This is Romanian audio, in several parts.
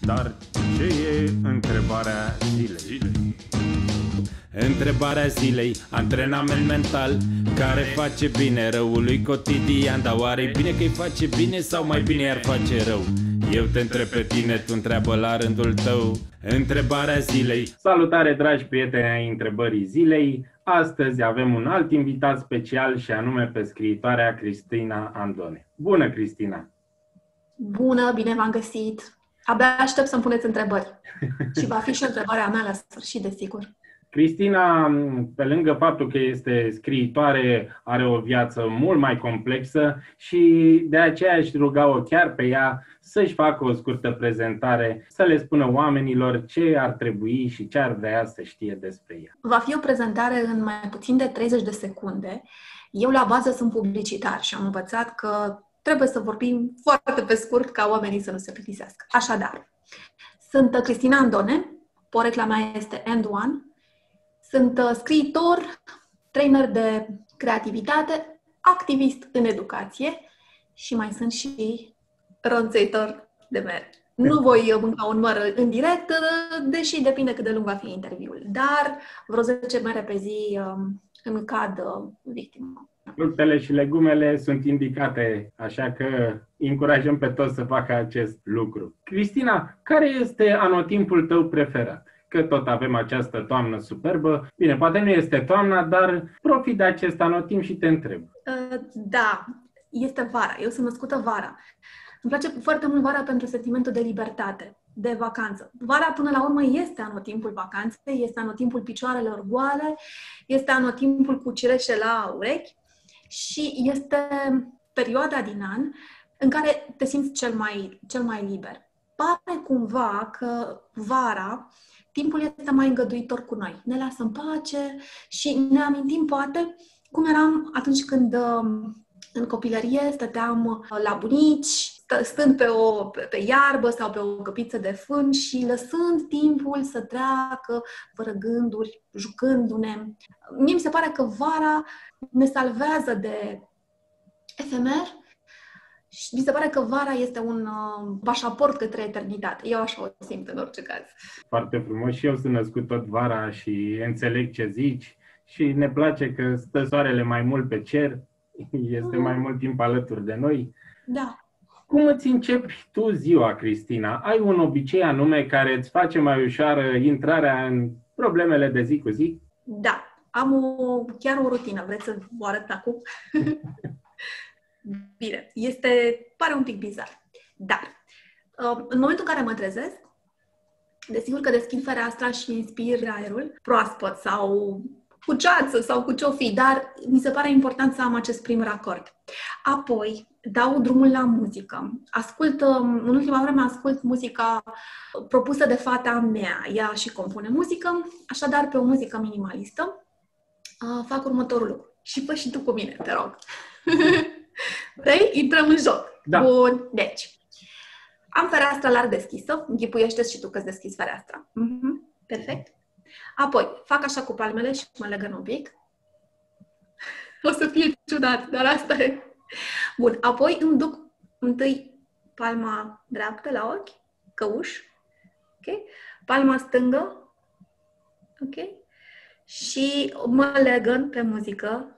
Dar ce e întrebarea zilei? Întrebarea zilei, antrenament mental Care face bine răului cotidian Dar oare bine că îi face bine sau mai bine ar face rău? Eu te întreb pe tine, tu întreabă la rândul tău Întrebarea zilei Salutare dragi prieteni ai întrebării zilei Astăzi avem un alt invitat special și anume pe scriitoarea Cristina Andone Bună Cristina! Bună, bine v-am găsit! Abia aștept să-mi puneți întrebări. și va fi și întrebarea mea la sfârșit, desigur. Cristina, pe lângă faptul că este scriitoare, are o viață mult mai complexă și de aceea aș ruga-o chiar pe ea să-și facă o scurtă prezentare, să le spună oamenilor ce ar trebui și ce ar vrea să știe despre ea. Va fi o prezentare în mai puțin de 30 de secunde. Eu la bază sunt publicitar și am învățat că trebuie să vorbim foarte pe scurt ca oamenii să nu se plictisească. Așadar, sunt Cristina Andone, porecla mea este End One, sunt uh, scriitor, trainer de creativitate, activist în educație și mai sunt și ronțăitor de mere. Nu voi mânca un măr în direct, uh, deși depinde cât de lung va fi interviul, dar vreo 10 mere pe zi um, îmi cad uh, victimă. Fructele și legumele sunt indicate, așa că încurajăm pe toți să facă acest lucru. Cristina, care este anotimpul tău preferat? Că tot avem această toamnă superbă. Bine, poate nu este toamna, dar profit de acest anotimp și te întreb. Uh, da, este vara. Eu sunt născută vara. Îmi place foarte mult vara pentru sentimentul de libertate, de vacanță. Vara, până la urmă, este anotimpul vacanței, este anotimpul picioarelor goale, este anotimpul cu cireșe la urechi și este perioada din an în care te simți cel mai, cel mai liber. Pare cumva că vara timpul este mai îngăduitor cu noi. Ne lasă în pace și ne amintim poate cum eram atunci când um, în copilărie stăteam uh, la bunici, stând pe, o, pe, pe iarbă sau pe o căpiță de fân și lăsând timpul să treacă fără gânduri, jucându-ne. Mie mi se pare că vara ne salvează de efemer și mi se pare că vara este un uh, pașaport către eternitate. Eu așa o simt în orice caz. Foarte frumos. Și eu sunt născut tot vara și înțeleg ce zici. Și ne place că stă soarele mai mult pe cer, este mm. mai mult timp alături de noi. Da. Cum îți începi tu ziua, Cristina? Ai un obicei anume care îți face mai ușoară intrarea în problemele de zi cu zi? Da, am o, chiar o rutină. Vreți să vă arăt acum? Bine, este, pare un pic bizar. Dar, uh, în momentul în care mă trezesc, desigur că deschid fereastra și inspir aerul proaspăt sau cu ceață sau cu ce-o fi, dar mi se pare important să am acest prim racord. Apoi, dau drumul la muzică. Ascult, um, în ultima vreme ascult muzica propusă de fata mea. Ea și compune muzică, așadar pe o muzică minimalistă uh, fac următorul lucru. Și fă și tu cu mine, te rog. Vrei? Intrăm în joc. Da. Bun. Deci, am fereastra larg deschisă. Închipuiește și tu că-ți deschizi fereastra. Mm-hmm. Perfect. Apoi, fac așa cu palmele și mă legăn un pic. O să fie ciudat, dar asta e. Bun. Apoi îmi duc întâi palma dreaptă la ochi, căuș. Ok? Palma stângă. Ok? Și mă legăn pe muzică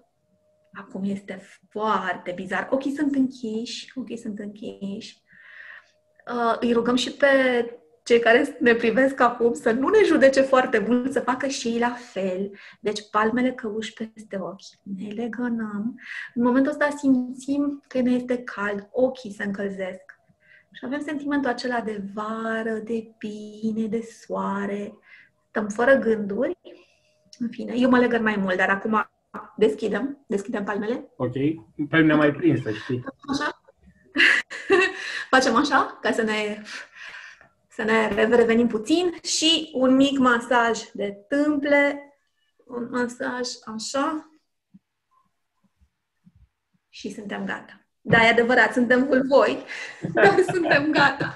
Acum este foarte bizar. Ochii sunt închiși, ochii sunt închiși. Uh, îi rugăm și pe cei care ne privesc acum să nu ne judece foarte mult, să facă și ei la fel. Deci palmele căuși peste ochi. Ne legănăm. În momentul ăsta simțim că ne este cald, ochii se încălzesc. Și avem sentimentul acela de vară, de bine, de soare. Stăm fără gânduri. În fine, eu mă legănț mai mult, dar acum Deschidem. Deschidem palmele. Ok. Pe mine mai prins, să știi. Așa? Facem așa, ca să ne, să ne revenim puțin și un mic masaj de tâmple, un masaj așa și suntem gata. Da, e adevărat, suntem cu voi, dar suntem gata.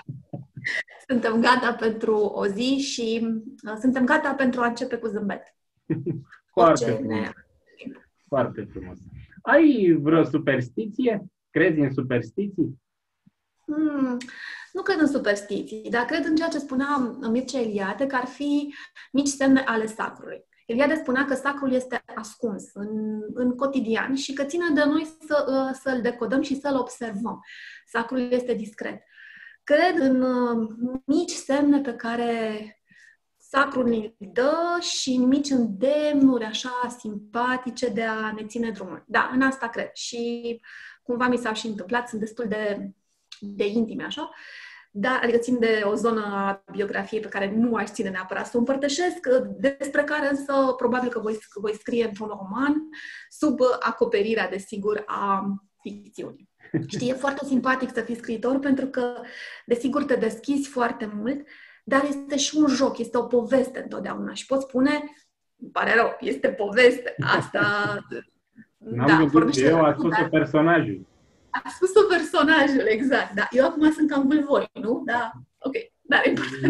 Suntem gata pentru o zi și uh, suntem gata pentru a începe cu zâmbet. Foarte Orice ne foarte frumos. Ai vreo superstiție? Crezi în superstiții? Hmm, Nu cred în superstiții, dar cred în ceea ce spunea Mircea Eliade, că ar fi mici semne ale sacrului. Eliade spunea că sacrul este ascuns în, în cotidian și că ține de noi să, uh, să-l decodăm și să-l observăm. Sacrul este discret. Cred în uh, mici semne pe care sacrul ne dă și mici îndemnuri așa simpatice de a ne ține drumul. Da, în asta cred. Și cumva mi s-a și întâmplat, sunt destul de, de intime așa. Da, adică țin de o zonă a biografiei pe care nu aș ține neapărat să o împărtășesc, despre care însă probabil că voi, voi scrie într-un roman sub acoperirea, desigur, a ficțiunii. Știi, e foarte simpatic să fii scriitor pentru că, desigur, te deschizi foarte mult, dar este și un joc, este o poveste întotdeauna și poți spune, îmi pare rău, este poveste, asta... N-am da, gândit, eu a spus personajul. A spus personajul, exact, da. Eu acum sunt cam vâlvoi, nu? Da, ok. Dar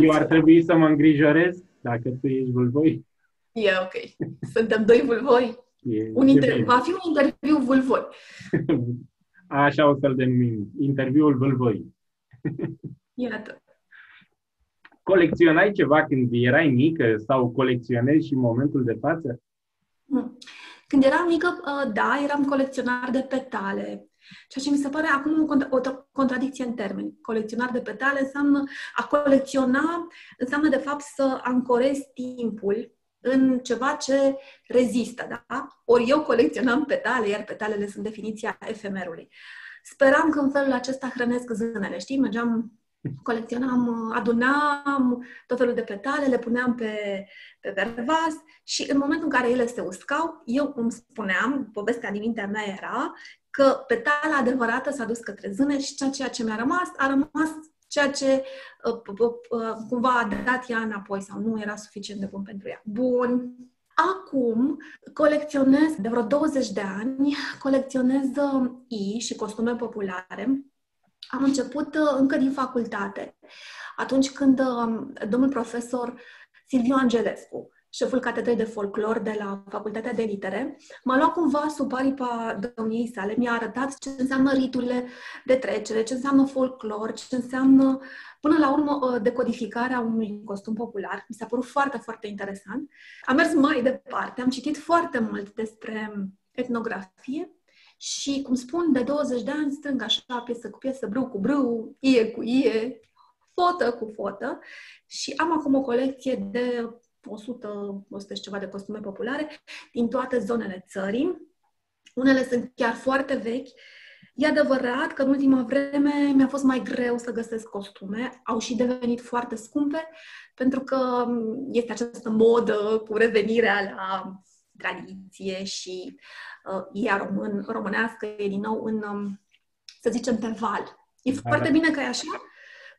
Eu ar trebui să mă îngrijorez dacă tu ești vâlvoi. E ok. Suntem doi vâlvoi. E, un inter- va fi un interviu vâlvoi. Așa o să-l denumim. Interviul vâlvoi. Iată. Colecționai ceva când erai mică sau colecționezi și în momentul de față? Hmm. Când eram mică, uh, da, eram colecționar de petale. Ceea ce mi se pare acum o contradicție în termeni. Colecționar de petale înseamnă a colecționa, înseamnă de fapt să ancorezi timpul în ceva ce rezistă, da? Ori eu colecționam petale, iar petalele sunt definiția efemerului. Speram că în felul acesta hrănesc zânele, știi? Mergeam colecționam, adunam tot felul de petale, le puneam pe, pe pervaz și în momentul în care ele se uscau, eu îmi spuneam, povestea din mintea mea era că petala adevărată s-a dus către zâne și ceea ce mi-a rămas, a rămas ceea ce uh, uh, uh, cumva a dat ea înapoi sau nu era suficient de bun pentru ea. Bun. Acum colecționez, de vreo 20 de ani, colecționez I și costume populare am început uh, încă din facultate, atunci când um, domnul profesor Silviu Angelescu, șeful catedrei de folclor de la Facultatea de Litere, m-a luat cumva sub aripa domniei sale, mi-a arătat ce înseamnă riturile de trecere, ce înseamnă folclor, ce înseamnă, până la urmă, uh, decodificarea unui costum popular. Mi s-a părut foarte, foarte interesant. Am mers mai departe, am citit foarte mult despre etnografie și, cum spun, de 20 de ani strâng așa, piesă cu piesă, brâu cu brâu, ie cu ie, fotă cu fotă și am acum o colecție de 100, 100 și ceva de costume populare din toate zonele țării. Unele sunt chiar foarte vechi. E adevărat că în ultima vreme mi-a fost mai greu să găsesc costume. Au și devenit foarte scumpe pentru că este această modă cu revenirea la tradiție și uh, ea român, românească e din nou în, um, să zicem, pe val. E da, foarte da. bine că e așa,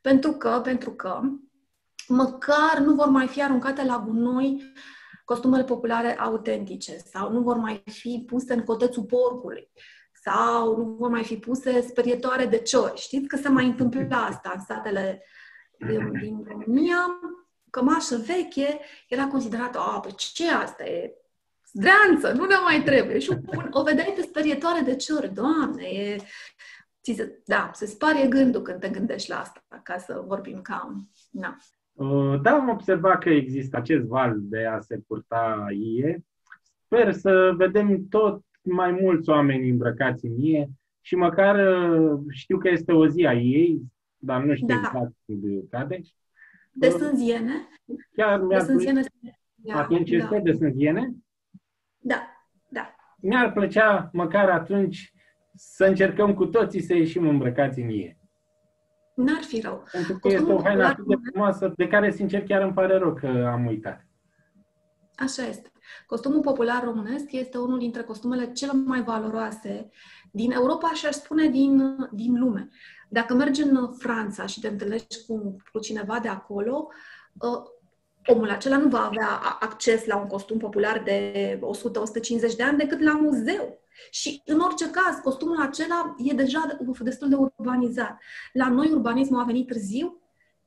pentru că, pentru că măcar nu vor mai fi aruncate la gunoi costumele populare autentice sau nu vor mai fi puse în cotețul porcului sau nu vor mai fi puse sperietoare de ciori. Știți că se mai întâmplă asta în statele din, din România. Cămașă veche era considerată, a, pe ce asta e zdreanță, nu ne mai trebuie. Și un, o vedeai pe sperietoare de ciori, doamne, e... Ți se, da, se sparie gândul când te gândești la asta, ca să vorbim cam... Na. Uh, da, am observat că există acest val de a se purta ie. Sper să vedem tot mai mulți oameni îmbrăcați în ie și măcar uh, știu că este o zi a ei, dar nu știu da. exact când cade. De sânziene? Chiar mi-a de sânziene. Atunci da. este de sânziene? Da, da. Mi-ar plăcea măcar atunci să încercăm cu toții să ieșim îmbrăcați în ei. N-ar fi rău. Pentru că este o haină atât de frumoasă, de care, sincer, chiar îmi pare rău că am uitat. Așa este. Costumul popular românesc este unul dintre costumele cele mai valoroase din Europa și aș spune din, din lume. Dacă mergi în Franța și te întâlnești cu, cu cineva de acolo, ă, omul acela nu va avea acces la un costum popular de 100-150 de ani decât la muzeu. Și în orice caz, costumul acela e deja destul de urbanizat. La noi urbanismul a venit târziu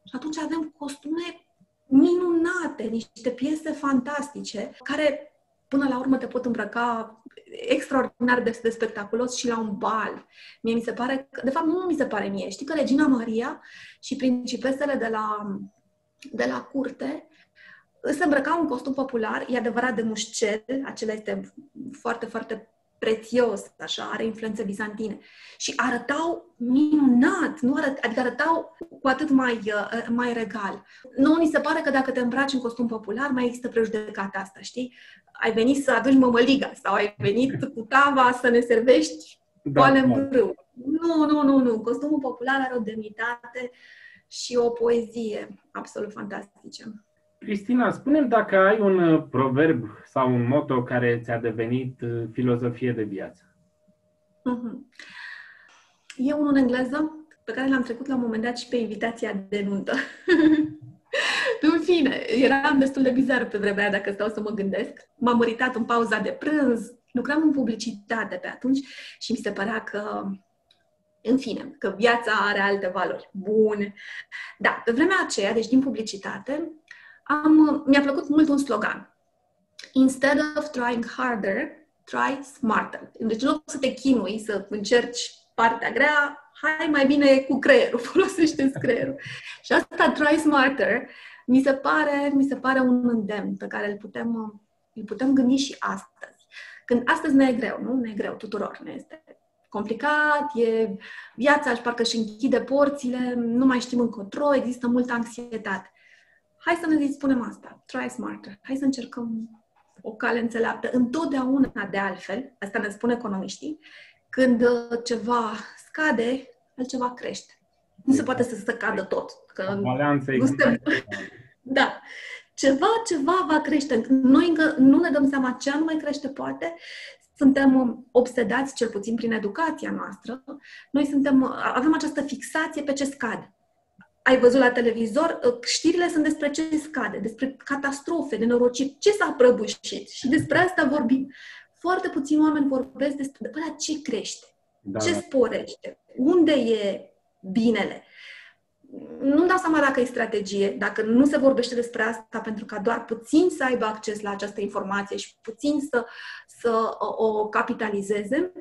și atunci avem costume minunate, niște piese fantastice, care până la urmă te pot îmbrăca extraordinar de, de spectaculos și la un bal. Mie mi se pare, că, de fapt nu mi se pare mie, știi că Regina Maria și principesele de la, de la curte se îmbrăcau un costum popular, e adevărat de mușcel, acela este foarte, foarte prețios, așa, are influențe bizantine. Și arătau minunat, nu arăt, adică arătau cu atât mai, uh, mai regal. Nu ni se pare că dacă te îmbraci în costum popular, mai există prejudecata asta, știi? Ai venit să aduci mămăliga sau ai venit cu tava să ne servești da, poale în brâu. Nu, nu, nu, nu. Costumul popular are o demnitate și o poezie absolut fantastice. Cristina, spunem dacă ai un uh, proverb sau un moto care ți-a devenit uh, filozofie de viață. Mm-hmm. E unul în engleză pe care l-am trecut la un moment dat și pe invitația de nuntă. în fine, eram destul de bizar pe vremea aia, dacă stau să mă gândesc. M-am măritat în pauza de prânz, lucram în publicitate pe atunci și mi se părea că în fine, că viața are alte valori bune. Da, pe vremea aceea, deci din publicitate, am, mi-a plăcut mult un slogan. Instead of trying harder, try smarter. Deci în loc să te chinui, să încerci partea grea, hai mai bine cu creierul, folosește creierul. Și asta, try smarter, mi se pare, mi se pare un îndemn pe care îl putem, îl putem gândi și astăzi. Când astăzi ne e greu, nu? Ne e greu tuturor, ne este complicat, e viața își parcă și închide porțile, nu mai știm încotro, există multă anxietate hai să ne spunem asta, try smarter, hai să încercăm o cale înțeleaptă. Întotdeauna, de altfel, asta ne spun economiștii, când uh, ceva scade, altceva crește. Nu se poate să se cadă tot. Că Balanță nu se... Da. Ceva, ceva va crește. Noi încă nu ne dăm seama ce anume crește, poate. Suntem obsedați, cel puțin prin educația noastră. Noi suntem, avem această fixație pe ce scade ai văzut la televizor, uh, știrile sunt despre ce scade, despre catastrofe, de norociri, ce s-a prăbușit și despre asta vorbim. Foarte puțini oameni vorbesc despre bă, ce crește, da. ce sporește, unde e binele. Nu-mi dau seama dacă e strategie, dacă nu se vorbește despre asta pentru ca doar puțin să aibă acces la această informație și puțin să, să o, o capitalizeze,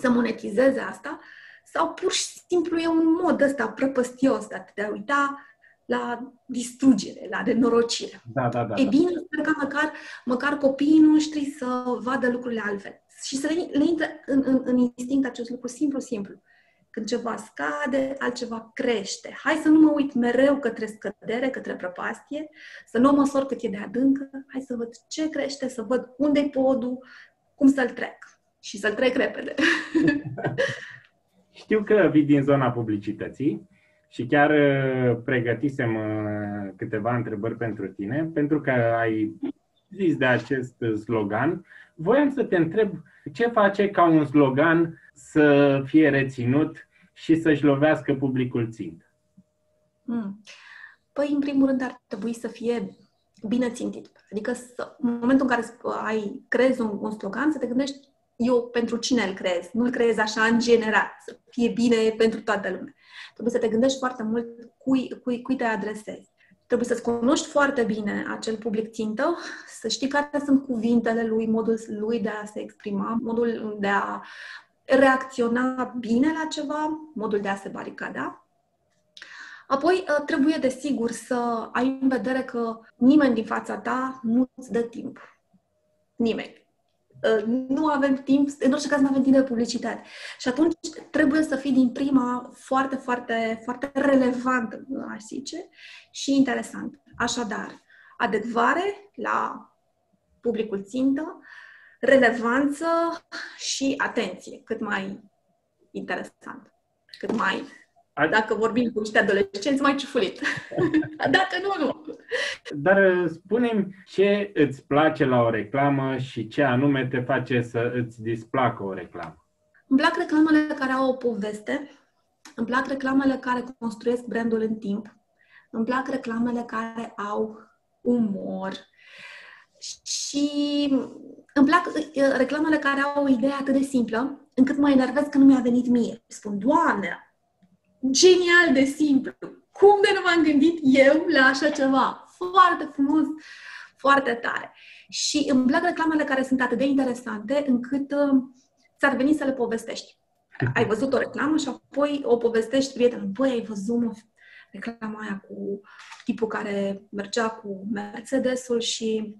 să monetizeze asta, uh, sau pur și simplu e un mod ăsta prăpăstios de a uita la distrugere, la denorocire. Da, da, da. E bine da. ca măcar, măcar copiii noștri să vadă lucrurile altfel și să le, le intre în, în, în instinct acest lucru simplu, simplu. Când ceva scade, altceva crește. Hai să nu mă uit mereu către scădere, către prăpastie, să nu măsor cât e de adâncă, hai să văd ce crește, să văd unde-i podul, cum să-l trec. Și să-l trec repede. Știu că vii din zona publicității și chiar uh, pregătisem uh, câteva întrebări pentru tine, pentru că ai zis de acest slogan. Voiam să te întreb ce face ca un slogan să fie reținut și să-și lovească publicul țint? Hmm. Păi, în primul rând, ar trebui să fie bine țintit. Adică să, în momentul în care ai creezi un, un slogan, să te gândești eu pentru cine îl creez. Nu îl creez așa în general, să fie bine pentru toată lumea. Trebuie să te gândești foarte mult cui, cui, cui te adresezi. Trebuie să-ți cunoști foarte bine acel public țintă, să știi care sunt cuvintele lui, modul lui de a se exprima, modul de a reacționa bine la ceva, modul de a se baricada. Apoi, ă, trebuie, desigur, să ai în vedere că nimeni din fața ta nu îți dă timp. Nimeni. Uh, nu avem timp, în orice caz nu avem timp de publicitate. Și atunci trebuie să fii din prima foarte, foarte, foarte relevant, aș zice, și interesant. Așadar, adecvare la publicul țintă, relevanță și atenție, cât mai interesant, cât mai dacă vorbim cu niște adolescenți, mai ciufulit. Dacă nu, nu. Dar uh, spunem ce îți place la o reclamă și ce anume te face să îți displacă o reclamă. Îmi plac reclamele care au o poveste, îmi plac reclamele care construiesc brandul în timp, îmi plac reclamele care au umor și îmi plac uh, reclamele care au o idee atât de simplă încât mă enervez că nu mi-a venit mie. Spun, Doamne, genial de simplu. Cum de nu m-am gândit eu la așa ceva? Foarte frumos, foarte tare. Și îmi plac reclamele care sunt atât de interesante încât uh, ți-ar veni să le povestești. Ai văzut o reclamă și apoi o povestești prietenul. Băi, ai văzut mă, reclama aia cu tipul care mergea cu Mercedesul și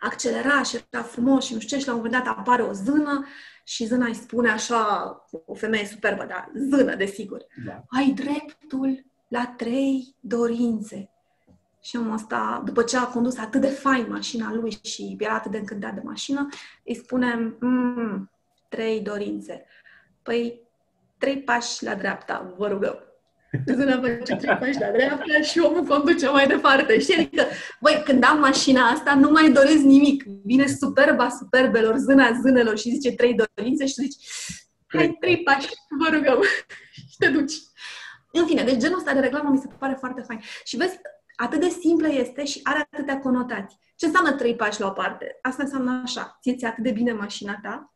accelera și era frumos și nu știu ce, și la un moment dat apare o zână și zâna îi spune așa, o femeie superbă, dar zână, desigur, da. ai dreptul la trei dorințe. Și omul ăsta, după ce a condus atât de fain mașina lui și era atât de încântat de mașină, îi spune, mm, trei dorințe. Păi, trei pași la dreapta, vă rugăm. Zâna face trei pași la dreapta și omul conduce mai departe. Știi? Adică, băi, când am mașina asta, nu mai doresc nimic. Vine superba superbelor, zâna zânelor și zice trei dorințe și zici, hai trei pași, vă rugăm. și te duci. În fine, deci genul ăsta de reclamă mi se pare foarte fain. Și vezi, atât de simplă este și are atâtea conotații. Ce înseamnă trei pași la o parte? Asta înseamnă așa, ție ți atât de bine mașina ta,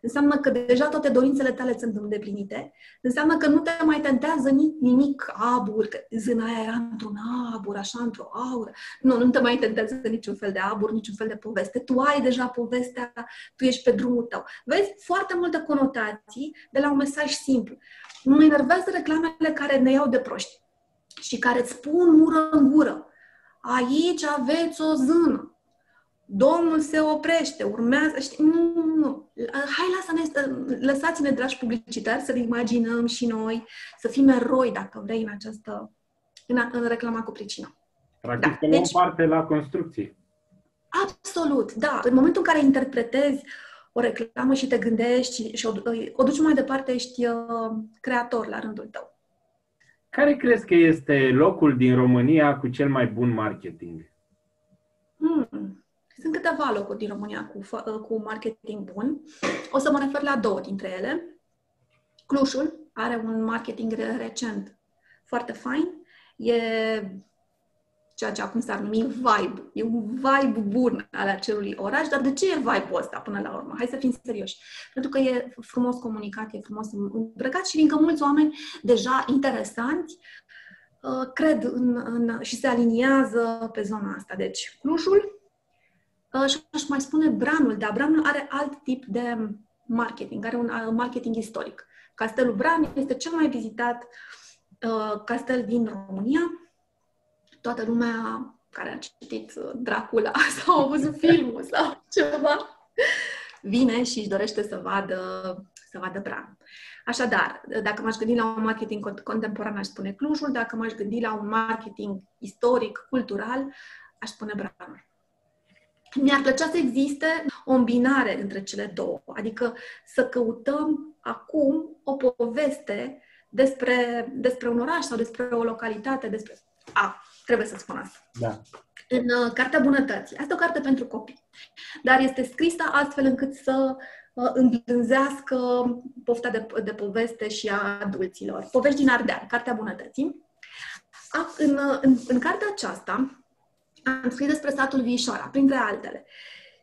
înseamnă că deja toate dorințele tale sunt îndeplinite, înseamnă că nu te mai tentează nimic abur, că zâna aia era într-un abur, așa, într-o aură. Nu, nu te mai tentează niciun fel de abur, niciun fel de poveste. Tu ai deja povestea, tu ești pe drumul tău. Vezi foarte multe conotații de la un mesaj simplu. Mă enervează reclamele care ne iau de proști și care îți spun mură în gură. Aici aveți o zână. Domnul se oprește, urmează, știi, nu, nu, nu. Hai, lasă-ne, lăsați-ne, dragi publicitari, să ne imaginăm și noi, să fim eroi, dacă vrei, în această, în, în reclama cu pricină. Practic, da. să luăm deci, parte la construcție. Absolut, da. În momentul în care interpretezi o reclamă și te gândești și, și o, o duci mai departe, ești uh, creator la rândul tău. Care crezi că este locul din România cu cel mai bun marketing? Hmm. Sunt câteva locuri din România cu, cu marketing bun. O să mă refer la două dintre ele. Clujul are un marketing recent foarte fain. E ceea ce acum s-ar numi vibe. E un vibe bun al acelui oraș, dar de ce e vibe-ul ăsta până la urmă? Hai să fim serioși. Pentru că e frumos comunicat, e frumos îmbrăcat și fiindcă mulți oameni deja interesanți uh, cred în, în, și se aliniază pe zona asta. Deci, Clujul uh, și aș mai spune Branul, dar Branul are alt tip de marketing, are un uh, marketing istoric. Castelul Bran este cel mai vizitat uh, castel din România, toată lumea care a citit uh, Dracula sau a văzut filmul sau ceva, vine și își dorește să vadă, să vadă Bran. Așadar, dacă m-aș gândi la un marketing contemporan, aș spune Clujul, dacă m-aș gândi la un marketing istoric, cultural, aș spune Branul. Mi-ar plăcea să existe o îmbinare între cele două, adică să căutăm acum o poveste despre, despre un oraș sau despre o localitate, despre... A, Trebuie să spun asta. Da. În uh, Cartea Bunătății. Asta e o carte pentru copii. Dar este scrisă astfel încât să uh, îmblânzească pofta de, de poveste și a adulților. Povești din Ardeal, Cartea Bunătății. A, în, uh, în, în cartea aceasta am scris despre satul Vișoara, printre altele.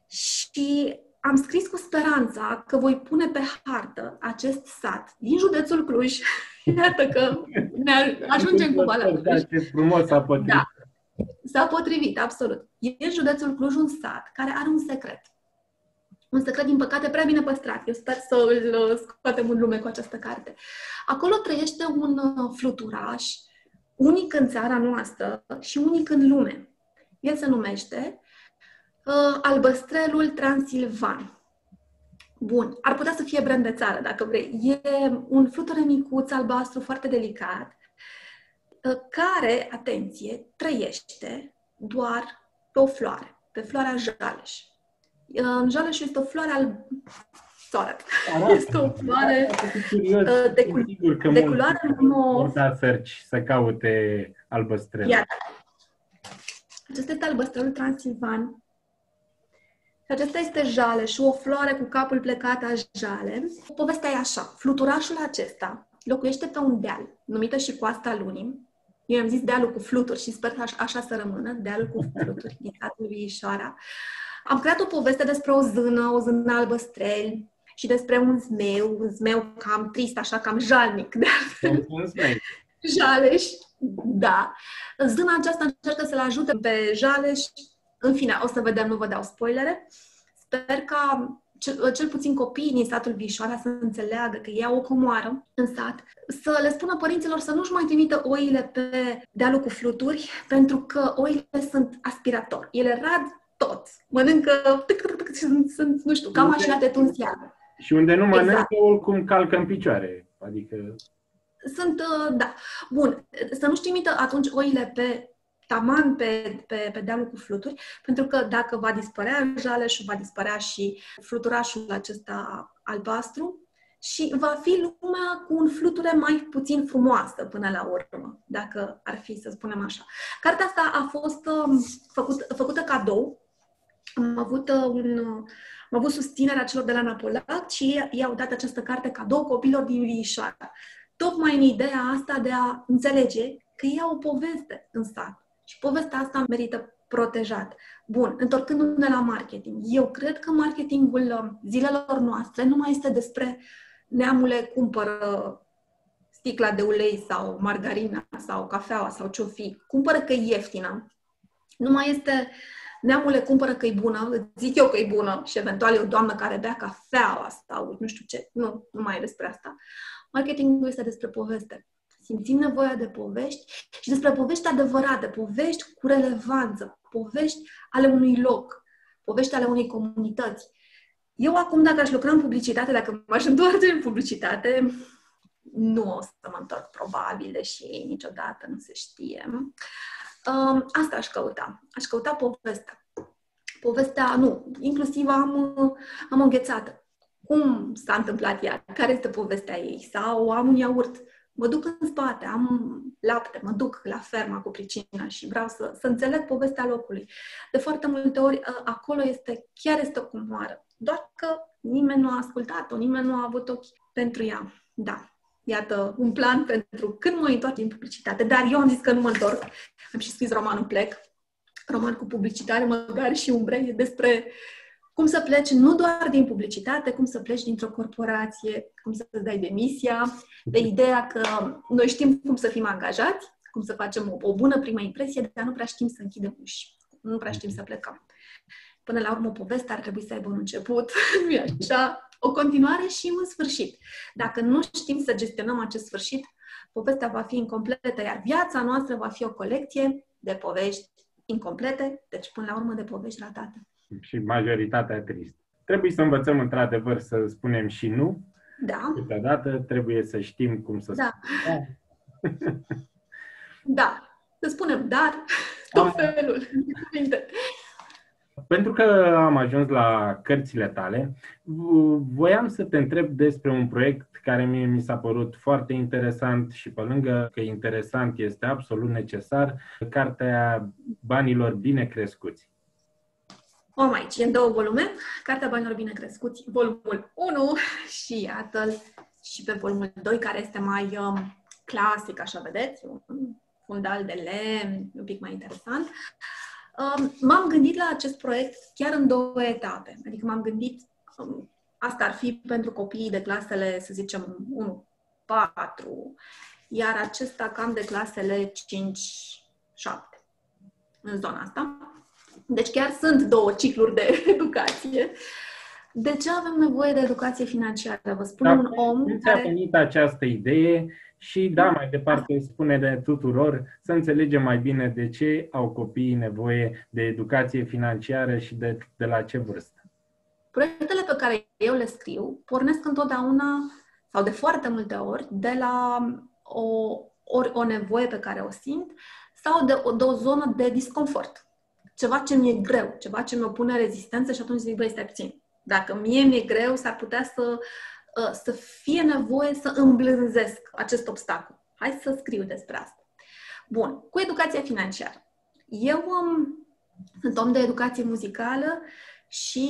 Și am scris cu speranța că voi pune pe hartă acest sat din județul Cluj. Iată că ne ajungem cu la Cluj. Ce frumos s-a potrivit. Da. S-a potrivit, absolut. E județul Cluj un sat care are un secret. Un secret, din păcate, prea bine păstrat. Eu sper să îl scoatem în lume cu această carte. Acolo trăiește un uh, fluturaș unic în țara noastră și unic în lume. El se numește uh, albăstrelul transilvan. Bun, ar putea să fie brand de țară, dacă vrei. E un fluture micuț, albastru, foarte delicat, uh, care, atenție, trăiește doar pe o floare, pe floarea jaleș. Uh, în jaleș este o floare al... Soare. Este o floare uh, de, cul- de culoare mov. Da, search să caute albăstrel. Iată. Acesta este albăstrelul transilvan și acesta este jale și o floare cu capul plecat a jale. Povestea e așa. Fluturașul acesta locuiește pe un deal, numită și coasta lunii. Eu am zis dealul cu fluturi și sper că așa să rămână, dealul cu fluturi din satul Viișoara. Am creat o poveste despre o zână, o zână albăstrel și despre un zmeu, un zmeu cam trist, așa, cam jalnic. De Jaleș, da. Zâna aceasta încearcă să-l ajute pe Jaleș în fine, o să vedem, nu vă dau spoilere. Sper ca cel, cel puțin copiii din satul Vișoara să înțeleagă că ei o comoară în sat, să le spună părinților să nu-și mai trimită oile pe dealul cu fluturi, pentru că oile sunt aspirator. Ele rad tot. Mănâncă, sunt, sunt nu știu, ca mașina de tuns iară. Și unde nu mănâncă, exact. oricum calcă în picioare. Adică... Sunt, uh, da. Bun, să nu-și trimită atunci oile pe taman pe, pe, pe dealul cu fluturi, pentru că dacă va dispărea jaleșul, va dispărea și fluturașul acesta albastru și va fi lumea cu un fluture mai puțin frumoasă până la urmă, dacă ar fi să spunem așa. Cartea asta a fost uh, făcut, făcută cadou. Am avut uh, un am avut susținerea celor de la Napolat și ei, ei au dat această carte cadou copilor din Vișoara. Tocmai în ideea asta de a înțelege că ei au o poveste în sat și povestea asta merită protejat. Bun, întorcându-ne la marketing. Eu cred că marketingul um, zilelor noastre nu mai este despre neamule cumpără sticla de ulei sau margarina sau cafeaua sau ce-o fi. Cumpără că e ieftină. Nu mai este neamule cumpără că e bună, zic eu că e bună și eventual e o doamnă care bea cafeaua sau nu știu ce. Nu, nu mai e despre asta. Marketingul este despre poveste simțim nevoia de povești și despre povești adevărate, povești cu relevanță, povești ale unui loc, povești ale unei comunități. Eu acum, dacă aș lucra în publicitate, dacă m-aș întoarce în publicitate, nu o să mă întorc probabil, deși niciodată nu se știe. Um, asta aș căuta. Aș căuta povestea. Povestea, nu, inclusiv am, am o înghețată. Cum s-a întâmplat ea? Care este povestea ei? Sau am un iaurt mă duc în spate, am lapte, mă duc la ferma cu pricina și vreau să, să înțeleg povestea locului. De foarte multe ori ă, acolo este, chiar este o comoară, doar că nimeni nu a ascultat-o, nimeni nu a avut ochi pentru ea. Da, iată, un plan pentru când mă întorc din publicitate, dar eu am zis că nu mă întorc. Am și scris romanul Plec, roman cu publicitate, măcar și umbre, e despre cum să pleci nu doar din publicitate, cum să pleci dintr-o corporație, cum să dai demisia, de ideea că noi știm cum să fim angajați, cum să facem o, o bună primă impresie, dar nu prea știm să închidem uși, nu prea știm să plecăm. Până la urmă, povestea ar trebui să aibă un început, nu e așa, o continuare și un sfârșit. Dacă nu știm să gestionăm acest sfârșit, povestea va fi incompletă, iar viața noastră va fi o colecție de povești incomplete, deci până la urmă de povești ratate și majoritatea tristă. Trebuie să învățăm într-adevăr să spunem și nu. Da. Câteodată trebuie să știm cum să da. spunem. Da. Să spunem dar, tot felul. Pentru că am ajuns la cărțile tale, voiam să te întreb despre un proiect care mie mi s-a părut foarte interesant și pe lângă că interesant este absolut necesar, cartea banilor bine crescuți. O am aici, în două volume, Cartea Banilor Bine Crescuți, volumul 1 și iată și pe volumul 2, care este mai um, clasic, așa vedeți, un fundal de lemn, un pic mai interesant. Um, m-am gândit la acest proiect chiar în două etape. Adică m-am gândit, um, asta ar fi pentru copiii de clasele, să zicem, 1, 4, iar acesta cam de clasele 5, 7, în zona asta. Deci chiar sunt două cicluri de educație. De ce avem nevoie de educație financiară? Vă spun da, un om care... care... a venit această idee și, da, mai departe spune de tuturor să înțelegem mai bine de ce au copiii nevoie de educație financiară și de, de la ce vârstă. Proiectele pe care eu le scriu pornesc întotdeauna sau de foarte multe ori de la o, ori o nevoie pe care o simt sau de o, de o zonă de disconfort ceva ce mi-e greu, ceva ce mi-o pune rezistență și atunci zic, băi, stai puțin. Dacă mie mi-e greu, s-ar putea să, ă, să fie nevoie să îmblânzesc acest obstacol. Hai să scriu despre asta. Bun, cu educația financiară. Eu um, sunt om de educație muzicală și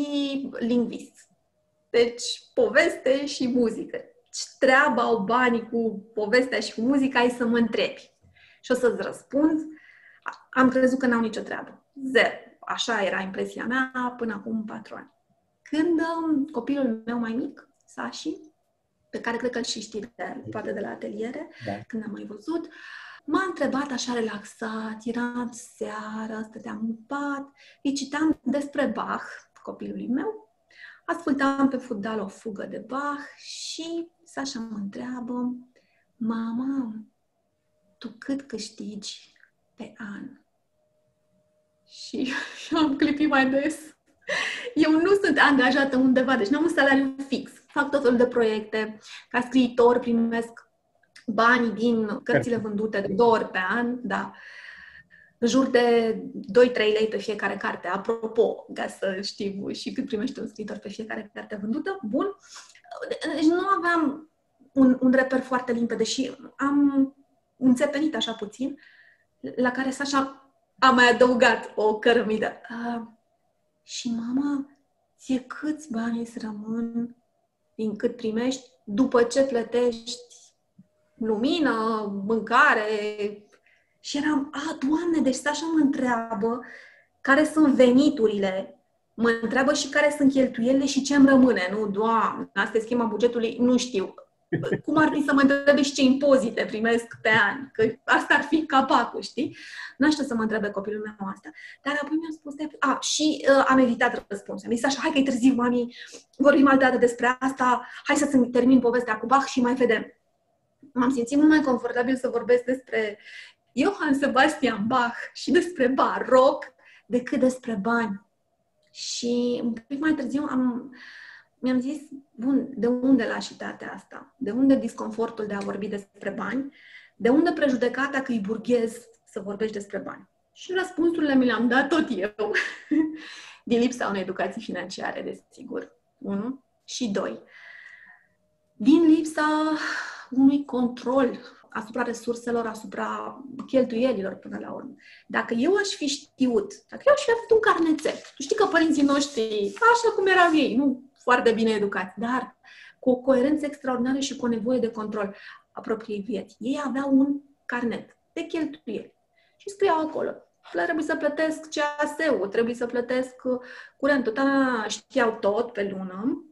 lingvist. Deci, poveste și muzică. Ce treabă au banii cu povestea și cu muzica, ai să mă întrebi. Și o să-ți răspund. Am crezut că n-au nicio treabă. Zero. Așa era impresia mea până acum patru ani. Când um, copilul meu mai mic, Sashi, pe care cred că îl și știi, de, poate de la ateliere, da. când am mai văzut, m-a întrebat așa relaxat, era seara, stăteam în pat, îi citeam despre Bach, copilului meu, ascultam pe fundal o fugă de Bach și Sasha mă întreabă, mama, tu cât câștigi pe an? Și eu am clipit mai des. Eu nu sunt angajată undeva, deci nu am un salariu fix. Fac tot felul de proiecte. Ca scriitor primesc banii din cărțile vândute de două ori pe an, da. În jur de 2-3 lei pe fiecare carte. Apropo, ca să știu și cât primește un scriitor pe fiecare carte vândută, bun. Deci nu aveam un, un reper foarte limpede și am înțepenit așa puțin, la care Sasha a mai adăugat o cărămidă. Uh, și mama, ție câți bani îți rămân din cât primești după ce plătești lumină, mâncare. Și eram, a, Doamne, deci așa mă întreabă care sunt veniturile, mă întreabă și care sunt cheltuielile și ce îmi rămâne. Nu, Doamne, asta e schema bugetului, nu știu. Cum ar fi să mă întrebe și ce impozite primesc pe an? Că asta ar fi capacul, știi? Nu știu să mă întrebe copilul meu asta. Dar apoi mi-a spus de... A, și uh, am evitat răspunsul. Mi zis așa, hai că e târziu, mami, vorbim altă dată despre asta, hai să termin povestea cu Bach și mai vedem m-am simțit mult mai confortabil să vorbesc despre Johann Sebastian Bach și despre baroc decât despre bani. Și un pic mai târziu am, mi-am zis, bun, de unde lașitatea asta? De unde disconfortul de a vorbi despre bani? De unde prejudecata că îi burghez să vorbești despre bani? Și răspunsurile mi le-am dat tot eu, din lipsa unei educații financiare, desigur. Unu. Și doi. Din lipsa unui control asupra resurselor, asupra cheltuielilor până la urmă. Dacă eu aș fi știut, dacă eu aș fi avut un carnețel, tu știi că părinții noștri, așa cum erau ei, nu foarte bine educați, dar cu o coerență extraordinară și cu o nevoie de control a propriei vieți. Ei aveau un carnet de cheltuieli și scriau acolo. Trebuie să plătesc CAS-ul, trebuie să plătesc curentul. Da, știau tot pe lună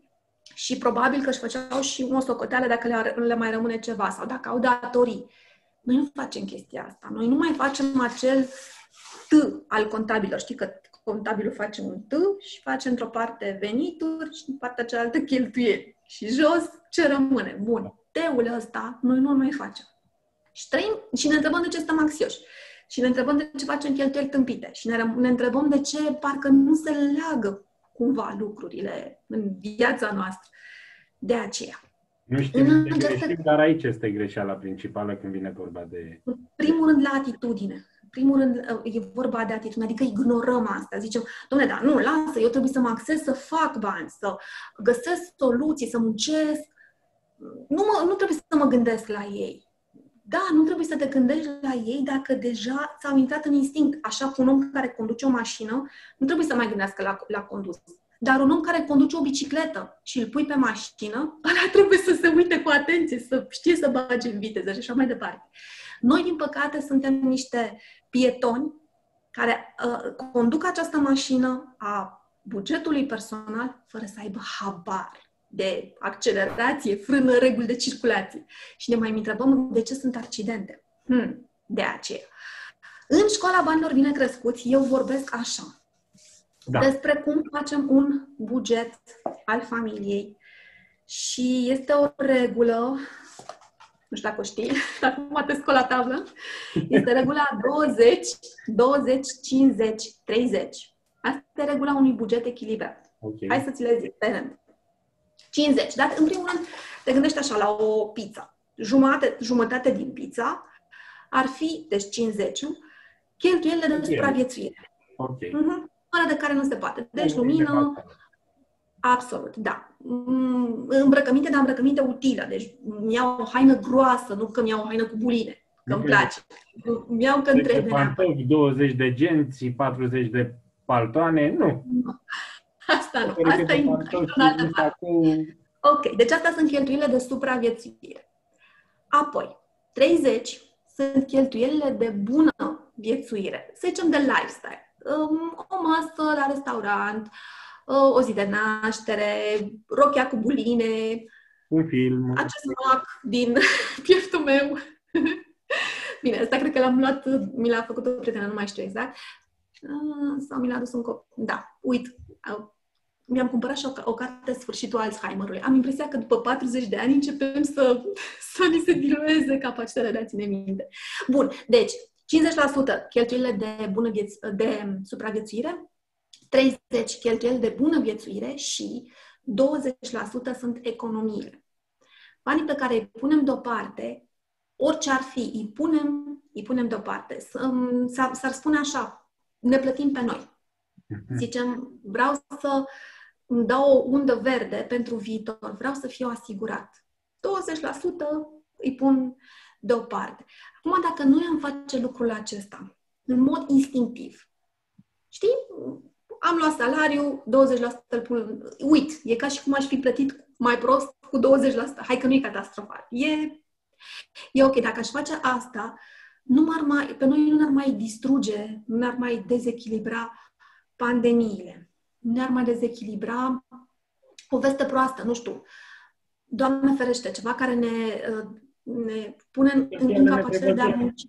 și probabil că își făceau și o socoteală dacă le, le mai rămâne ceva sau dacă au datorii. Noi nu facem chestia asta. Noi nu mai facem acel T al contabilor. Știi că contabilul face un T și face într-o parte venituri și în partea cealaltă cheltuieli. Și jos ce rămâne? Bun. T-ul ăsta noi nu mai facem. Și trăim și ne întrebăm de ce stăm anxioși. Și ne întrebăm de ce facem cheltuieli tâmpite. Și ne, ne întrebăm de ce parcă nu se leagă cumva lucrurile în viața noastră. De aceea. Nu știu în de greșit, dar aici este greșeala principală când vine vorba de... În primul rând, la atitudine. În primul rând, e vorba de atitudine, adică ignorăm asta. Zicem, domnule, da, nu, lasă, eu trebuie să mă acces să fac bani, să găsesc soluții, să muncesc. Nu, mă, nu trebuie să mă gândesc la ei da, nu trebuie să te gândești la ei dacă deja ți-au intrat în instinct. Așa cum un om care conduce o mașină nu trebuie să mai gândească la, la condus. Dar un om care conduce o bicicletă și îl pui pe mașină, ăla trebuie să se uite cu atenție, să știe să bage în viteză și așa mai departe. Noi, din păcate, suntem niște pietoni care uh, conduc această mașină a bugetului personal fără să aibă habar de accelerație, frână, reguli de circulație. Și ne mai întrebăm de ce sunt accidente. Hmm, de aceea. În școala banilor bine crescuți, eu vorbesc așa. Da. Despre cum facem un buget al familiei. Și este o regulă, nu știu dacă o știi, acum te scol la tablă, este regula 20, 20, 50, 30. Asta e regula unui buget echilibrat. Okay. Hai să ți le zic pe rând. 50. Dar, în primul rând, te gândești așa la o pizza. Jumătate, jumătate din pizza ar fi, deci 50 cheltuielile de supraviețuire. Ok. Uh-huh. Fără de care nu se poate. Deci, okay. lumină, Absolut, da. Mm, îmbrăcăminte, dar îmbrăcăminte utilă. Deci mi-au o haină groasă, nu că mi-au o haină cu buline, că îmi place. Mi-au că trebuie 20 de genți, 40 de paltoane, nu. nu. Asta nu, asta e în altă parte. Ok, deci asta sunt cheltuielile de supraviețuire. Apoi, 30 sunt cheltuielile de bună viețuire, să zicem de lifestyle. Um, o masă la restaurant, uh, o zi de naștere, rochia cu buline, un film, acest mac din pieptul meu, Bine, asta cred că l-am luat, mi l-a făcut o prietenă, nu mai știu exact. Uh, sau mi l-a dus un copil. Da, uit. Mi-am cumpărat și o, o carte Sfârșitul Alzheimerului. Am impresia că după 40 de ani începem să, să ni se dilueze capacitatea de a ține minte. Bun, deci 50% cheltuielile de, bună vieț- de supraviețuire, 30% cheltuieli de bună viețuire și 20% sunt economiile. Banii pe care îi punem deoparte, orice ar fi, îi punem, îi punem deoparte. S-ar, s-ar spune așa, ne plătim pe noi. Mhm. Zicem, vreau să îmi dau o undă verde pentru viitor, vreau să fiu asigurat. 20% îi pun deoparte. Acum, dacă noi am face lucrul acesta în mod instinctiv, știi, am luat salariu, 20% îl pun, uit, e ca și cum aș fi plătit mai prost cu 20%. Hai că nu e catastrofal. E, e ok. Dacă aș face asta, nu m-ar mai, pe noi nu ne-ar mai distruge, nu ne-ar mai dezechilibra pandemiile. Nu ne-ar mai dezechilibra o veste proastă, nu știu. Doamne ferește, ceva care ne, ne pune în incapacitatea de a munci.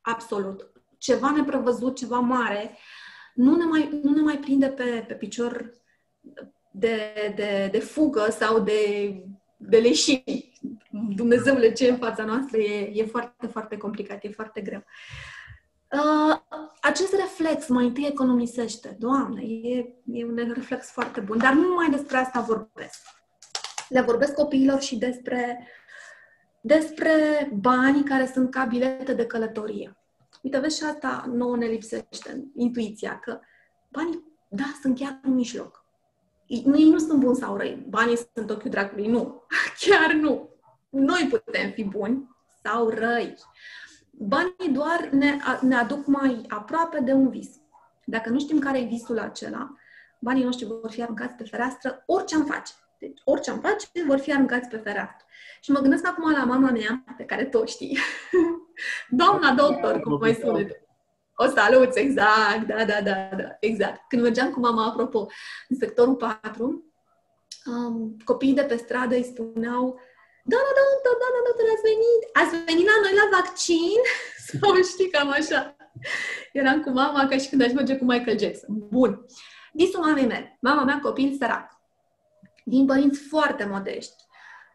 Absolut. Ceva neprevăzut, ceva mare, nu ne mai, nu ne mai prinde pe, pe picior de, de, de fugă sau de, de leșini. Dumnezeule, ce în fața noastră e, e foarte, foarte complicat, e foarte greu. Uh, acest reflex mai întâi economisește. Doamne, e, e un reflex foarte bun. Dar nu numai despre asta vorbesc. Le vorbesc copiilor și despre, despre bani care sunt ca bilete de călătorie. Uite, vezi și asta nouă ne lipsește, intuiția, că banii, da, sunt chiar un mijloc. Ei nu sunt buni sau răi. Banii sunt ochiul dracului. Nu. Chiar nu. Noi putem fi buni sau răi. Banii doar ne, ne aduc mai aproape de un vis. Dacă nu știm care e visul acela, banii noștri vor fi aruncați pe fereastră orice am face. Deci orice am face, vor fi aruncați pe fereastră. Și mă gândesc acum la mama mea, pe care tu știi. Doamna doctor, cum mai spune o salut, exact, da, da, da, da, exact. Când mergeam cu mama, apropo, în sectorul 4, um, copiii de pe stradă îi spuneau Doamna doctor, doamna doctor, ați venit? Ați venit la noi la vaccin? Sau știi, cam așa. Eram cu mama ca și când aș merge cu Michael Jackson. Bun. Visul mamei mele. Mama mea copil sărac. Din părinți foarte modești.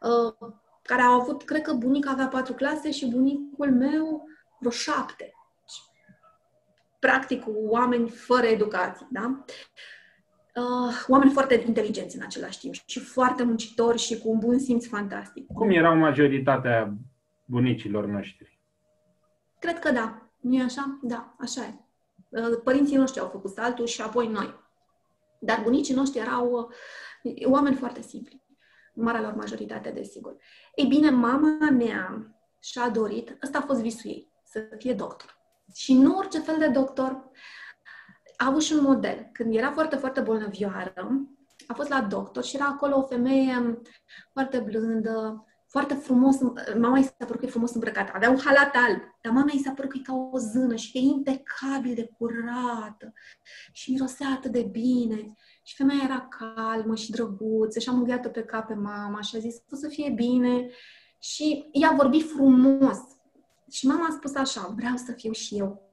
Uh, care au avut, cred că bunica avea patru clase și bunicul meu vreo șapte practic oameni fără educație, da? Uh, oameni foarte inteligenți în același timp și foarte muncitori și cu un bun simț fantastic. Cum erau majoritatea bunicilor noștri? Cred că da. nu e așa? Da, așa e. Uh, părinții noștri au făcut saltul și apoi noi. Dar bunicii noștri erau uh, oameni foarte simpli. Marea lor majoritate, desigur. Ei bine, mama mea și-a dorit, ăsta a fost visul ei, să fie doctor. Și nu orice fel de doctor. A avut și un model. Când era foarte, foarte bolnăvioară, a fost la doctor și era acolo o femeie foarte blândă, foarte frumos, mama i s-a părut că e frumos îmbrăcată, avea un halat alb, dar mama i s-a părut că e ca o zână și că e impecabil de curată și mirosea atât de bine. Și femeia era calmă și drăguță și a mângâiat pe cap pe mama și a zis o să fie bine. Și ea a vorbit frumos. Și mama a spus așa, vreau să fiu și eu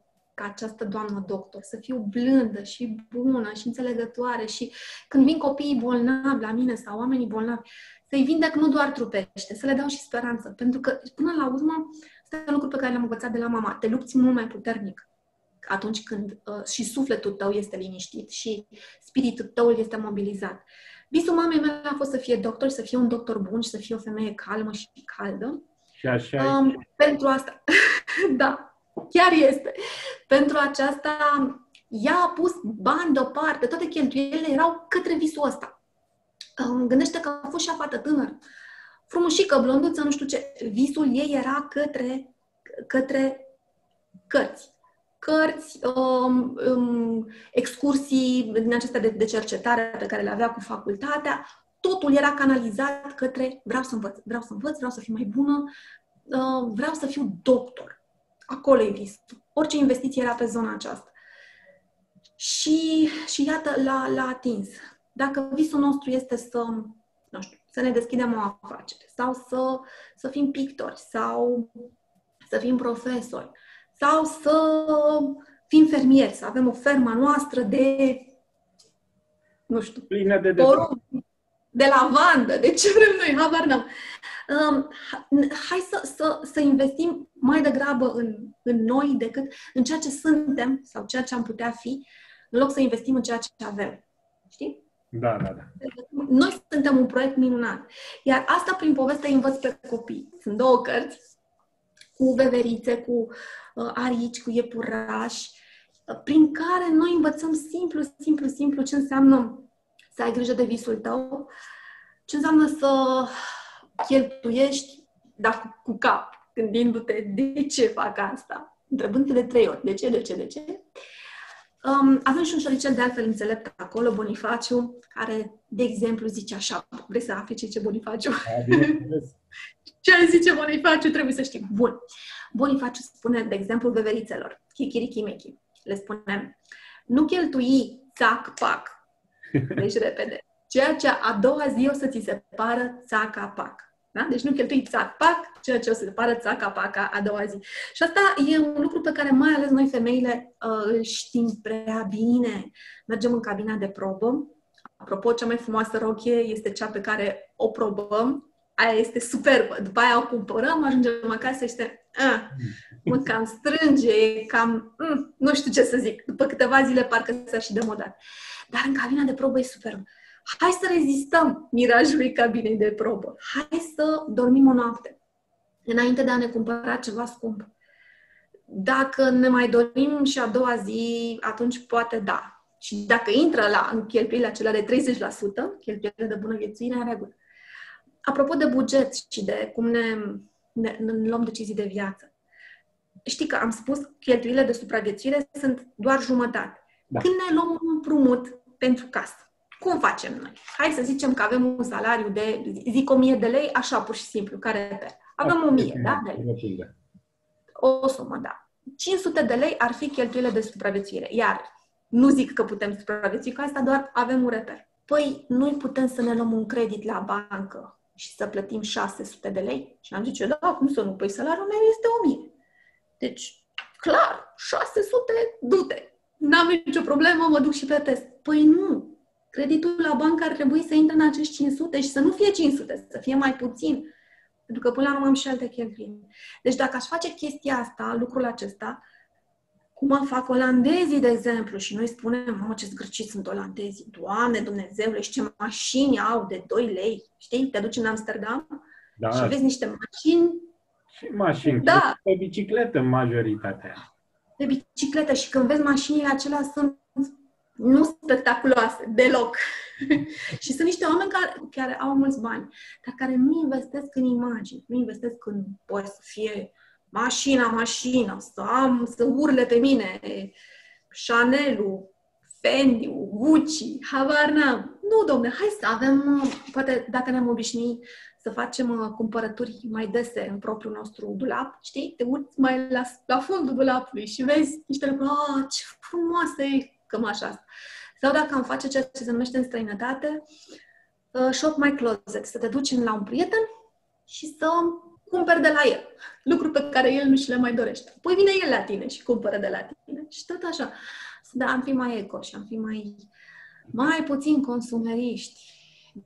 ca această doamnă doctor, să fiu blândă și bună și înțelegătoare și când vin copiii bolnavi la mine sau oamenii bolnavi, să-i vindec nu doar trupește, să le dau și speranță. Pentru că, până la urmă, asta e lucru pe care l-am învățat de la mama. Te lupți mult mai puternic atunci când uh, și sufletul tău este liniștit și spiritul tău este mobilizat. Visul mamei mele a fost să fie doctor, să fie un doctor bun și să fie o femeie calmă și caldă. Și așa um, Pentru asta, da, chiar este. Pentru aceasta, ea a pus bani deoparte, toate cheltuielile erau către visul ăsta. Um, gândește că a fost și a fată tânără, frumușică, blonduță, nu știu ce. Visul ei era către, către cărți. Cărți, um, um, excursii din acestea de, de cercetare pe care le avea cu facultatea, totul era canalizat către vreau să învăț, vreau să învăț, vreau să fiu mai bună, uh, vreau să fiu doctor. Acolo e visul. Orice investiție era pe zona aceasta. Și, și iată, l-a, l-a atins. Dacă visul nostru este să, nu știu, să ne deschidem o afacere sau să, să fim pictori sau să fim profesori sau să fim fermieri, să avem o fermă noastră de, nu știu, Plină de porumb, de lavandă, de ce vrem noi, habar n-am. Um, hai să, să, să investim mai degrabă în, în noi decât în ceea ce suntem sau ceea ce am putea fi, în loc să investim în ceea ce avem. Știi? Da, da, da. Noi suntem un proiect minunat. Iar asta prin poveste învăț pe copii. Sunt două cărți cu veverițe, cu uh, arici, cu iepurași, uh, prin care noi învățăm simplu, simplu, simplu ce înseamnă să ai grijă de visul tău, ce înseamnă să cheltuiești, dar cu, cu cap, gândindu-te de ce fac asta, întrebându-te de trei ori, de ce, de ce, de ce. Um, avem și un șoricel de altfel înțelept acolo, Bonifaciu, care, de exemplu, zice așa, vrei să afli ce zice Bonifaciu? Da, ce zice Bonifaciu? Trebuie să știi. Bun. Bonifaciu spune, de exemplu, veverițelor, chikirikimechi. Le spunem, nu cheltui țac-pac, deci repede. Ceea ce a doua zi o să ți se pară țaca-pac. Da? Deci nu cheltui țac-pac, ceea ce o să se pară țaca-paca a doua zi. Și asta e un lucru pe care mai ales noi femeile uh, îl știm prea bine. Mergem în cabina de probă. Apropo, cea mai frumoasă rochie este cea pe care o probăm. Aia este superbă. După aia o cumpărăm, ajungem acasă și este... Ah, mă cam strânge, e cam... Mm, nu știu ce să zic. După câteva zile parcă s-a și demodat. Dar în cabina de probă e superb. Hai să rezistăm mirajului cabinei de probă. Hai să dormim o noapte înainte de a ne cumpăra ceva scump. Dacă ne mai dorim și a doua zi, atunci poate da. Și dacă intră la în cheltuielile acelea de 30%, cheltuielile de bună viețuire, în regulă. Apropo de buget și de cum ne, ne, ne luăm decizii de viață. Știi că am spus cheltuielile de supraviețuire sunt doar jumătate. Da. Când ne luăm un împrumut pentru casă, cum facem noi? Hai să zicem că avem un salariu de, zic 1000 de lei, așa pur și simplu, care reper. Avem 1000, da? De lei. O sumă, da. 500 de lei ar fi cheltuielile de supraviețuire. Iar nu zic că putem supraviețui cu asta, doar avem un reper. Păi, noi putem să ne luăm un credit la bancă și să plătim 600 de lei? Și am zis, da, cum să nu? Păi salariul meu este 1000. Deci, clar, 600, du-te. N-am nicio problemă, mă duc și plătesc. Păi nu, creditul la bancă ar trebui să intre în acești 500 și să nu fie 500, să fie mai puțin. Pentru că până la urmă am și alte cheltuieli. Deci dacă aș face chestia asta, lucrul acesta, cum fac olandezii, de exemplu, și noi spunem, mă, ce zgârciți sunt olandezii, Doamne Dumnezeule, și ce mașini au de 2 lei, știi? Te duci în Amsterdam da. și vezi niște mașini. Și mașini, da. pe bicicletă majoritatea. Pe bicicletă și când vezi mașinile acelea sunt nu spectaculoase, deloc. și sunt niște oameni care, care au mulți bani, dar care nu investesc în imagini, nu investesc în, poate să fie mașina, mașina, să am, să urle pe mine Chanel-ul, Fendi-ul, Gucci, habar n-am. Nu, domne, hai să avem, poate dacă ne-am obișnuit să facem uh, cumpărături mai dese în propriul nostru dulap, știi? Te uiți mai la, la fundul dulapului și vezi niște lucruri, ah, ce frumoasă e cămașa asta. Sau dacă am face ceea ce se numește în străinătate, uh, shop my closet, să te duci la un prieten și să cumperi de la el lucruri pe care el nu și le mai dorește. Păi vine el la tine și cumpără de la tine. Și tot așa. Da, am fi mai eco și am fi mai, mai puțin consumeriști.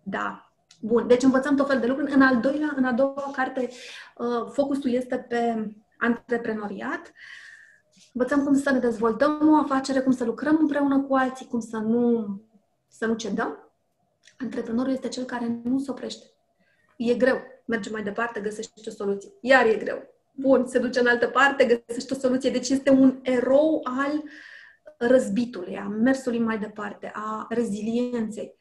Da. Bun, deci învățăm tot fel de lucruri. În al doilea, în a doua carte, uh, focusul este pe antreprenoriat. Uh, învățăm cum să ne dezvoltăm o afacere, cum să lucrăm împreună cu alții, cum să nu, să nu cedăm. Antreprenorul este cel care nu se oprește. E greu. Merge mai departe, găsește o soluție. Iar e greu. Bun, se duce în altă parte, găsește o soluție. Deci este un erou al răzbitului, a mersului mai departe, a rezilienței.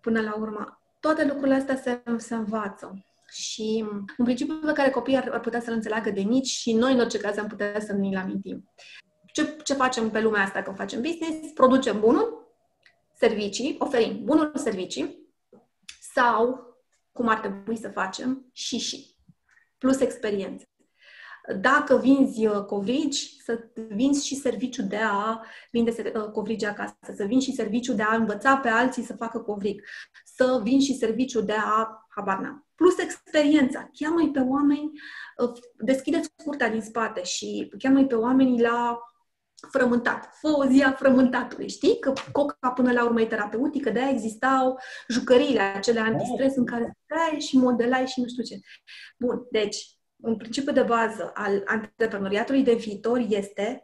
Până la urmă, toate lucrurile astea se, se învață. Și un principiu pe care copiii ar, ar putea să-l înțeleagă de mici și noi, în orice caz, am putea să ne-l amintim. Ce, ce facem pe lumea asta când facem business? Producem bunuri, servicii, oferim bunuri, servicii sau cum ar trebui să facem și și, plus experiență. dacă vinzi uh, covrigi, să vinzi și serviciu de a vinde uh, covrigi acasă, să vinzi și serviciu de a învăța pe alții să facă covrig, să vinzi și serviciu de a, habar n Plus experiența. Cheamă-i pe oameni, uh, deschideți curtea din spate și cheamă-i pe oameni la frământat. Fă o zi a frământatului. Știi că coca până la urmă e terapeutică, de-aia existau jucăriile acele antistres în care stai și modelai și nu știu ce. Bun, deci un principiu de bază al antreprenoriatului de viitor este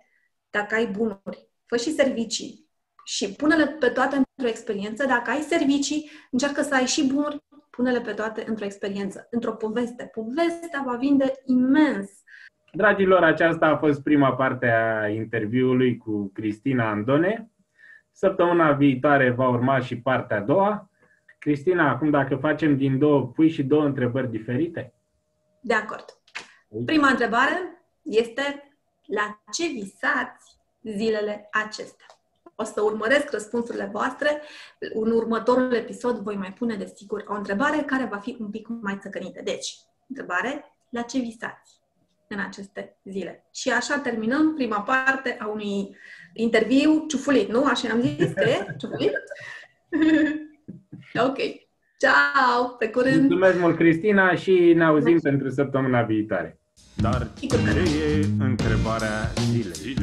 dacă ai bunuri, fă și servicii și pune-le pe toate într-o experiență. Dacă ai servicii, încearcă să ai și bunuri, pune-le pe toate într-o experiență, într-o poveste. Povestea va vinde imens. Dragilor, aceasta a fost prima parte a interviului cu Cristina Andone. Săptămâna viitoare va urma și partea a doua. Cristina, acum dacă facem din două, pui și două întrebări diferite? De acord. Prima întrebare este la ce visați zilele acestea? O să urmăresc răspunsurile voastre. În următorul episod voi mai pune, desigur, o întrebare care va fi un pic mai țăcănită. Deci, întrebare, la ce visați în aceste zile? Și așa terminăm prima parte a unui interviu ciufulit, nu? Așa am zis că e ciufulit? ok. Ciao! Pe curând! Mulțumesc mult, Cristina, și ne auzim pentru săptămâna viitoare. Dar ce e întrebarea zilei?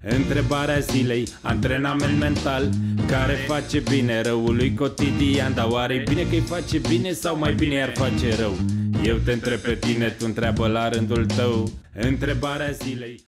Întrebarea zilei, antrenament mental Care face bine răului cotidian Dar oare bine că îi face bine sau mai bine ar face rău? Eu te întreb pe tine, tu întreabă la rândul tău Întrebarea zilei